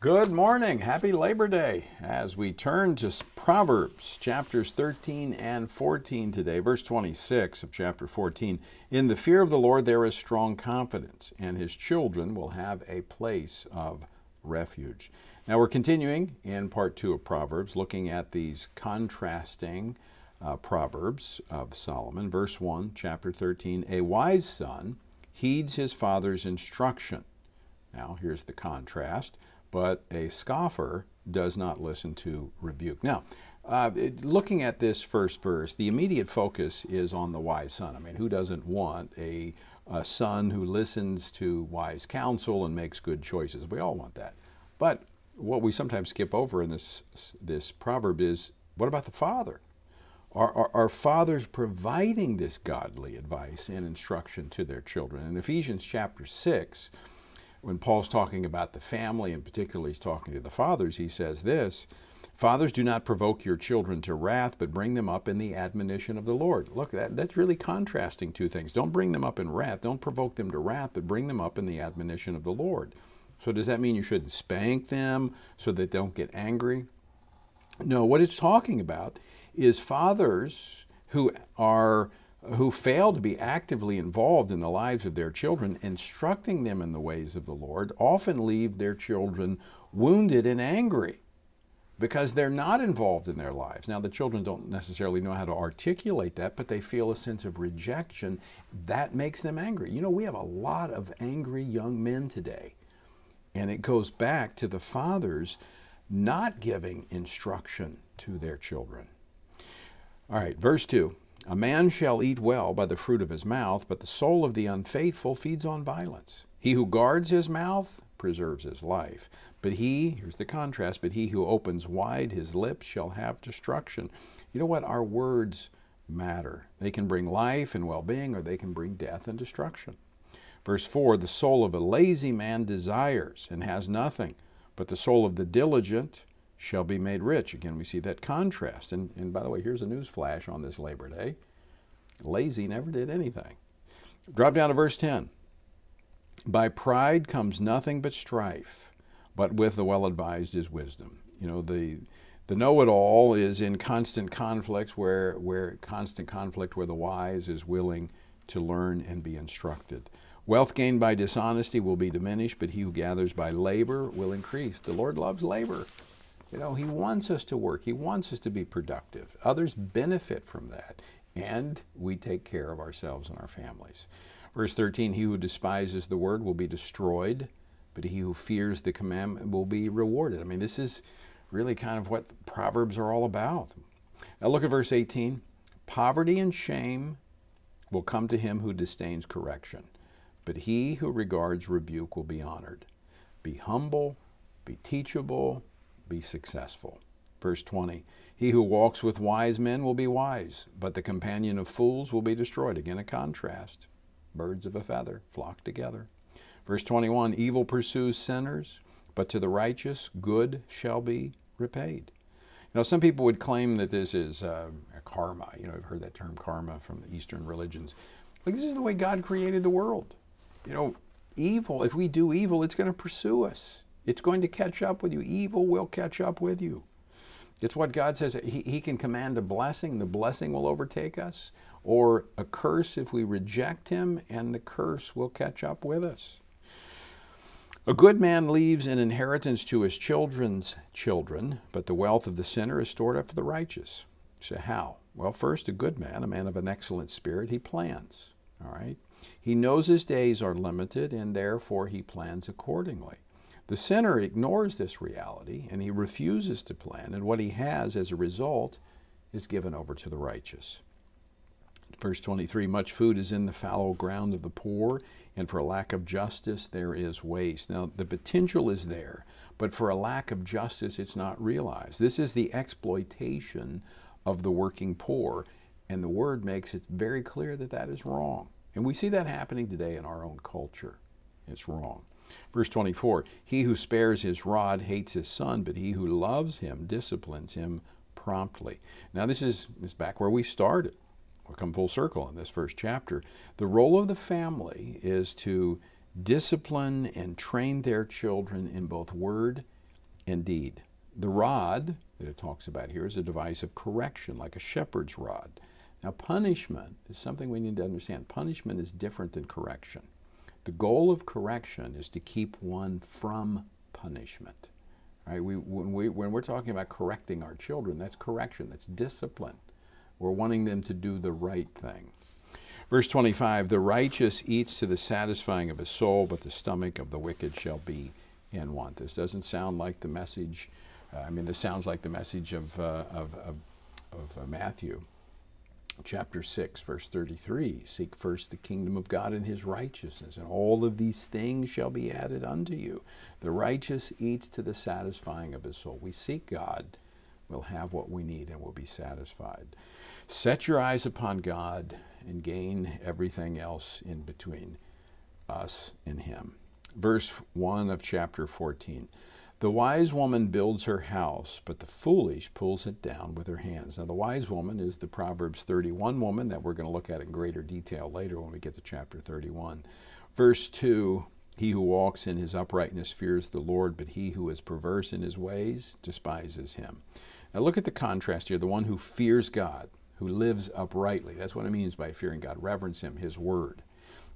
Good morning. Happy Labor Day. As we turn to Proverbs chapters 13 and 14 today, verse 26 of chapter 14. In the fear of the Lord there is strong confidence, and his children will have a place of refuge. Now we're continuing in part two of Proverbs, looking at these contrasting uh, Proverbs of Solomon. Verse 1, chapter 13 A wise son heeds his father's instruction. Now here's the contrast but a scoffer does not listen to rebuke. Now, uh, looking at this first verse, the immediate focus is on the wise son. I mean, who doesn't want a, a son who listens to wise counsel and makes good choices? We all want that. But what we sometimes skip over in this, this proverb is what about the father? Are, are, are, fathers providing this godly advice and instruction to their children? In Ephesians chapter 6, when Paul's talking about the family, and particularly he's talking to the fathers, he says this Fathers, do not provoke your children to wrath, but bring them up in the admonition of the Lord. Look, that, that's really contrasting two things. Don't bring them up in wrath, don't provoke them to wrath, but bring them up in the admonition of the Lord. So, does that mean you shouldn't spank them so that they don't get angry? No, what it's talking about is fathers who are who fail to be actively involved in the lives of their children, instructing them in the ways of the Lord, often leave their children wounded and angry because they're not involved in their lives. Now, the children don't necessarily know how to articulate that, but they feel a sense of rejection. That makes them angry. You know, we have a lot of angry young men today, and it goes back to the fathers not giving instruction to their children. All right, verse 2. A man shall eat well by the fruit of his mouth, but the soul of the unfaithful feeds on violence. He who guards his mouth preserves his life. But he, here's the contrast, but he who opens wide his lips shall have destruction. You know what? Our words matter. They can bring life and well being, or they can bring death and destruction. Verse 4 The soul of a lazy man desires and has nothing, but the soul of the diligent shall be made rich. Again, we see that contrast. And, and by the way, here's a news flash on this Labor Day. Lazy never did anything. Drop down to verse 10. By pride comes nothing but strife, but with the well advised is wisdom. You know, the the know-it-all is in constant conflict where where constant conflict where the wise is willing to learn and be instructed. Wealth gained by dishonesty will be diminished, but he who gathers by labor will increase. The Lord loves labor. You know, He wants us to work, He wants us to be productive. Others benefit from that, and we take care of ourselves and our families. Verse 13 He who despises the word will be destroyed, but he who fears the commandment will be rewarded. I mean, this is really kind of what Proverbs are all about. Now look at verse 18. Poverty and shame will come to him who disdains correction, but he who regards rebuke will be honored. Be humble, be teachable, be successful. Verse 20 He who walks with wise men will be wise, but the companion of fools will be destroyed. Again, a contrast. Birds of a feather flock together. Verse 21 Evil pursues sinners, but to the righteous good shall be repaid. You know, some people would claim that this is uh, karma. You know, I've heard that term karma from the Eastern religions. Like, this is the way God created the world. You know, evil, if we do evil, it's going to pursue us. It's going to catch up with you. Evil will catch up with you. It's what God says. He, he can command a blessing, and the blessing will overtake us, or a curse if we reject Him, and the curse will catch up with us. A good man leaves an inheritance to his children's children, but the wealth of the sinner is stored up for the righteous. So, how? Well, first, a good man, a man of an excellent spirit, he plans. All right? He knows his days are limited, and therefore he plans accordingly. The sinner ignores this reality and he refuses to plan, and what he has as a result is given over to the righteous. Verse 23 Much food is in the fallow ground of the poor, and for a lack of justice there is waste. Now, the potential is there, but for a lack of justice it's not realized. This is the exploitation of the working poor, and the word makes it very clear that that is wrong. And we see that happening today in our own culture. It's wrong. Verse 24 He who spares his rod hates his son, but he who loves him disciplines him promptly. Now, this is, is back where we started. We'll come full circle in this first chapter. The role of the family is to discipline and train their children in both word and deed. The rod that it talks about here is a device of correction, like a shepherd's rod. Now, punishment is something we need to understand. Punishment is different than correction. The goal of correction is to keep one from punishment. Right? We, when, we, when we're talking about correcting our children, that's correction, that's discipline. We're wanting them to do the right thing. Verse 25 The righteous eats to the satisfying of his soul, but the stomach of the wicked shall be in want. This doesn't sound like the message, uh, I mean, this sounds like the message of, uh, of, of, of uh, Matthew chapter 6, verse 33 Seek first the kingdom of God and his righteousness, and all of these things shall be added unto you. The righteous eats to the satisfying of his soul. We seek God, we'll have what we need, and we'll be satisfied. Set your eyes upon God and gain everything else in between us and him. Verse 1 of chapter 14. The wise woman builds her house, but the foolish pulls it down with her hands. Now, the wise woman is the Proverbs 31 woman that we're going to look at in greater detail later when we get to chapter 31. Verse 2 He who walks in his uprightness fears the Lord, but he who is perverse in his ways despises him. Now, look at the contrast here. The one who fears God, who lives uprightly. That's what it means by fearing God. Reverence him, his word.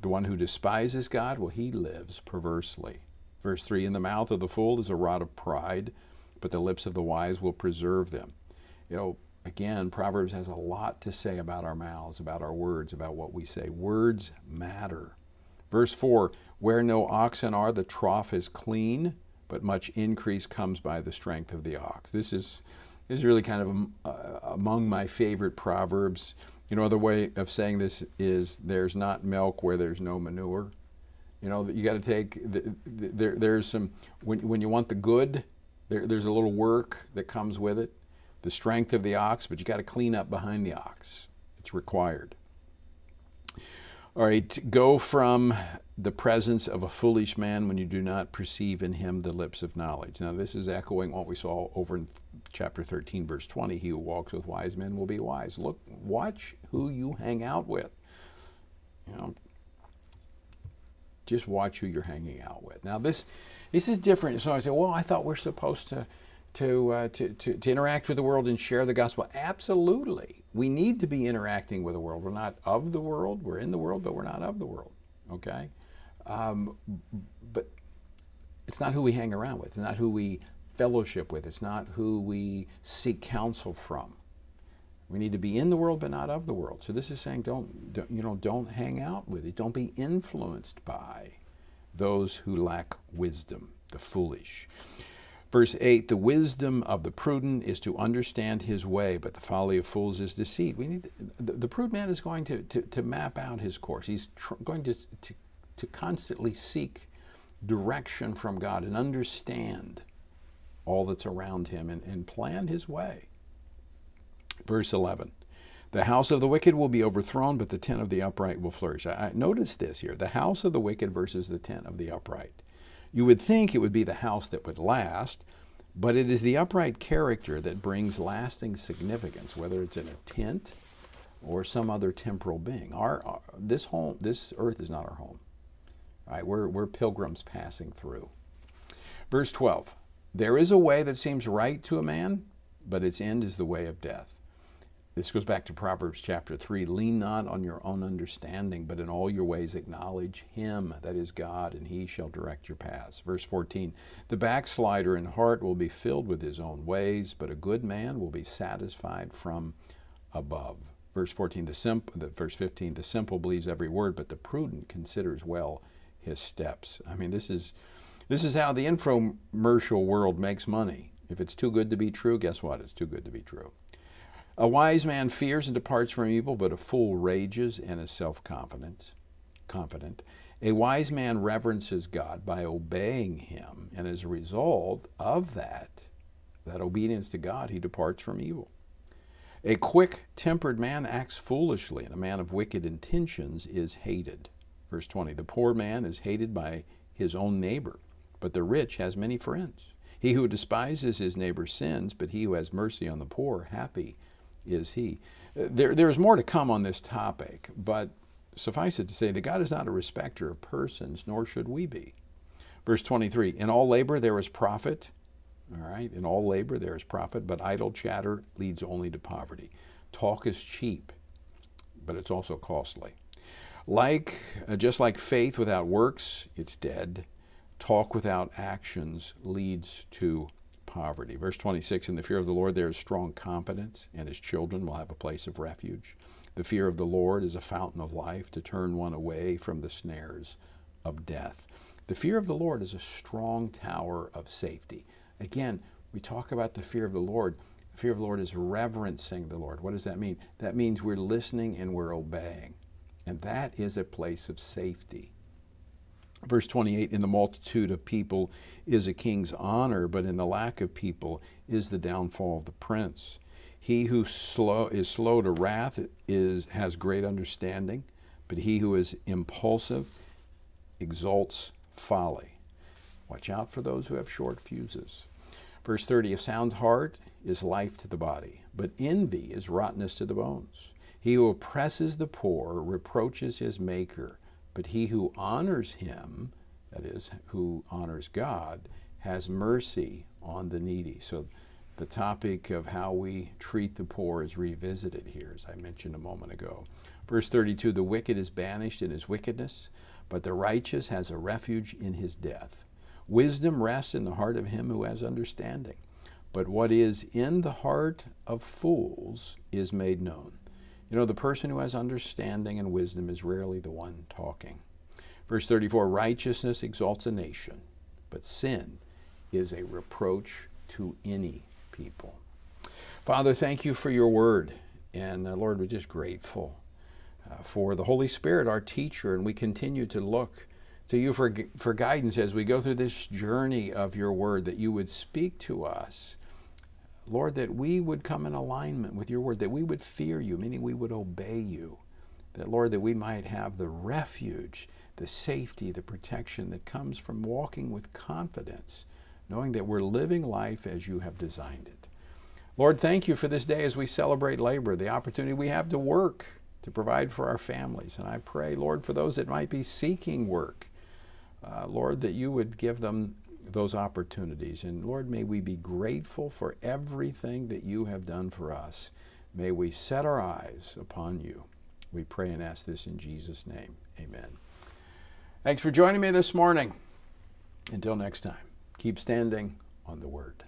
The one who despises God, well, he lives perversely. Verse 3 In the mouth of the fool is a rod of pride, but the lips of the wise will preserve them. You know, again, Proverbs has a lot to say about our mouths, about our words, about what we say. Words matter. Verse 4 Where no oxen are, the trough is clean, but much increase comes by the strength of the ox. This is, this is really kind of uh, among my favorite Proverbs. You know, the way of saying this is there's not milk where there's no manure. You know, you got to take, the, the, there, there's some, when, when you want the good, there, there's a little work that comes with it. The strength of the ox, but you got to clean up behind the ox. It's required. All right, go from the presence of a foolish man when you do not perceive in him the lips of knowledge. Now, this is echoing what we saw over in chapter 13, verse 20. He who walks with wise men will be wise. Look, watch who you hang out with. You know, just watch who you're hanging out with. Now this this is different. So I say, well, I thought we're supposed to to, uh, to, to, to interact with the world and share the gospel. Absolutely. We need to be interacting with the world. We're not of the world. We're in the world, but we're not of the world. Okay? Um, but it's not who we hang around with. It's not who we fellowship with. It's not who we seek counsel from. We need to be in the world, but not of the world. So this is saying, don't, don't, you know, don't hang out with it. Don't be influenced by those who lack wisdom, the foolish. Verse 8, the wisdom of the prudent is to understand his way, but the folly of fools is deceit. We need, the, the prudent man is going to, to, to map out his course. He's going to, to, to constantly seek direction from God and understand all that's around him and, and plan his way. Verse 11. The house of the wicked will be overthrown, but the tent of the upright will flourish. I, I notice this here the house of the wicked versus the tent of the upright. You would think it would be the house that would last, but it is the upright character that brings lasting significance, whether it's in a tent or some other temporal being. Our, our this home, this earth is not our home. Right? We're, we're pilgrims passing through. Verse 12. There is a way that seems right to a man, but its end is the way of death. This goes back to Proverbs chapter 3. Lean not on your own understanding, but in all your ways acknowledge Him, that is God, and He shall direct your paths. Verse 14 The backslider in heart will be filled with his own ways, but a good man will be satisfied from above. Verse 14, the simp, the, verse 15, the simple believes every word, but the prudent considers well his steps. I mean, this is, this is how the infomercial world makes money. If it's too good to be true, guess what? It's too good to be true. A wise man fears and departs from evil, but a fool rages and is self-confident. Confident. A wise man reverences God by obeying him, and as a result of that, that obedience to God, he departs from evil. A quick-tempered man acts foolishly, and a man of wicked intentions is hated. Verse 20, the poor man is hated by his own neighbor, but the rich has many friends. He who despises his neighbor sins, but he who has mercy on the poor, happy is he. There, there is more to come on this topic, but suffice it to say that God is not a respecter of persons, nor should we be. Verse 23 In all labor there is profit. All right. In all labor there is profit, but idle chatter leads only to poverty. Talk is cheap, but it's also costly. Like, uh, just like faith without works, it's dead. Talk without actions leads to poverty. Verse 26 In the fear of the Lord there is strong confidence, and his children will have a place of refuge. The fear of the Lord is a fountain of life to turn one away from the snares of death. The fear of the Lord is a strong tower of safety. Again, we talk about the fear of the Lord. The fear of the Lord is reverencing the Lord. What does that mean? That means we're listening and we're obeying. And that is a place of safety. Verse 28 In the multitude of people is a king's honor, but in the lack of people is the downfall of the prince. He who slow, is slow to wrath is, has great understanding, but he who is impulsive exalts folly. Watch out for those who have short fuses. Verse 30 A sound heart is life to the body, but envy is rottenness to the bones. He who oppresses the poor reproaches his maker, but he who honors him, that is, who honors God, has mercy on the needy. So the topic of how we treat the poor is revisited here, as I mentioned a moment ago. Verse 32 The wicked is banished in his wickedness, but the righteous has a refuge in his death. Wisdom rests in the heart of him who has understanding, but what is in the heart of fools is made known. You know, the person who has understanding and wisdom is rarely the one talking. Verse 34 Righteousness exalts a nation, but sin is a reproach to any people. Father, thank you for your word. And uh, Lord, we're just grateful uh, for the Holy Spirit, our teacher, and we continue to look to you for, for guidance as we go through this journey of your word, that you would speak to us. Lord, that we would come in alignment with your word, that we would fear you, meaning we would obey you. That, Lord, that we might have the refuge, the safety, the protection that comes from walking with confidence, knowing that we're living life as you have designed it. Lord, thank you for this day as we celebrate labor, the opportunity we have to work, to provide for our families. And I pray, Lord, for those that might be seeking work, uh, Lord, that you would give them those opportunities. And Lord, may we be grateful for everything that you have done for us. May we set our eyes upon you. We pray and ask this in Jesus' name. Amen. Thanks for joining me this morning. Until next time, keep standing on the Word.